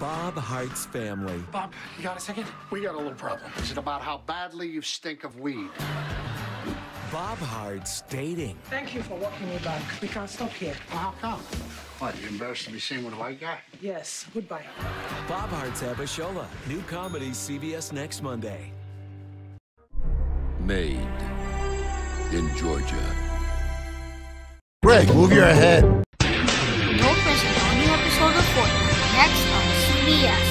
Bob Hearts family. Bob, you got a second? We got a little problem. Is it about how badly you stink of weed? Bob Hearts dating. Thank you for walking me back. We can't stop here. Well, how come? What, you embarrassed to be seen with a white guy? Yes, goodbye. Bob Hearts Abishola. New comedy, CBS next Monday. Made in Georgia. Greg, move your head. días.